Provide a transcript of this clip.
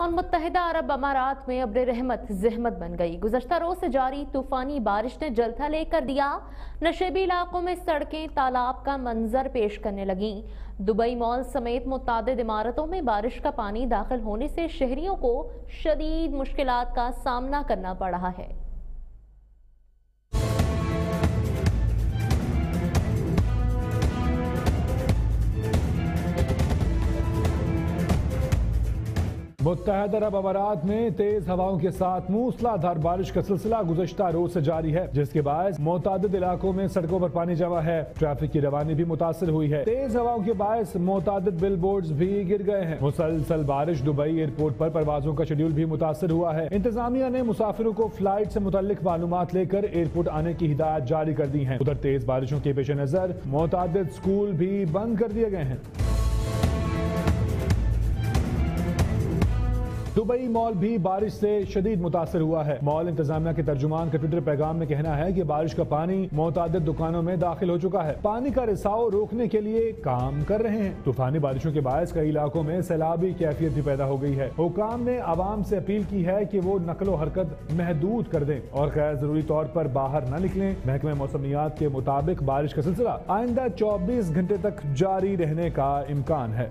اور متحدہ عرب امارات میں ابر رحمت زحمت بن گئی۔ گزشتہ روز سے جاری طوفانی بارش نے جلتھا لے کر دیا۔ نشیبی علاقوں میں سڑکیں تالاب کا منظر پیش کرنے لگیں۔ دبئی مال سمیت متعدد عمارتوں میں بارش کا پانی داخل ہونے سے شہریوں کو شدید مشکلات کا سامنا کرنا پڑ رہا ہے۔ متحدہ عرب امارات میں تیز ہواؤں کے ساتھ موسلا دھار بارش کا سلسلہ گزشتہ روز سے جاری ہے، جس کے باعث متعدد علاقوں میں سڑکوں پر پانی جمع ہے۔ ٹریفک کی روانی بھی متاثر ہوئی ہے۔ تیز ہواؤں کے باعث متعدد بل بورڈز بھی گر گئے ہیں۔ مسلسل بارش دبئی ایئرپورٹ پر پروازوں کا شیڈیول بھی متاثر ہوا ہے۔ انتظامیہ نے مسافروں کو فلائٹ سے متعلق معلومات لے کر ایئرپورٹ آنے کی ہدایات جاری کر دی ہیں۔ ادھر تیز بارشوں کے پیش نظر متعدد سکول بھی بند کر دیے گئے ہیں۔ دبئی مال بھی بارش سے شدید متاثر ہوا ہے۔ مال انتظامیہ کے ترجمان کے ٹویٹر پیغام میں کہنا ہے کہ بارش کا پانی متعدد دکانوں میں داخل ہو چکا ہے۔ پانی کا رساؤ روکنے کے لیے کام کر رہے ہیں۔ طوفانی بارشوں کے باعث کئی علاقوں میں سیلابی کیفیت بھی پیدا ہو گئی ہے۔ حکام نے عوام سے اپیل کی ہے کہ وہ نقل و حرکت محدود کر دیں اور غیر ضروری طور پر باہر نہ نکلیں۔ محکمہ موسمیات کے مطابق بارش کا سلسلہ آئندہ چوبیس گھنٹے تک جاری رہنے کا امکان ہے۔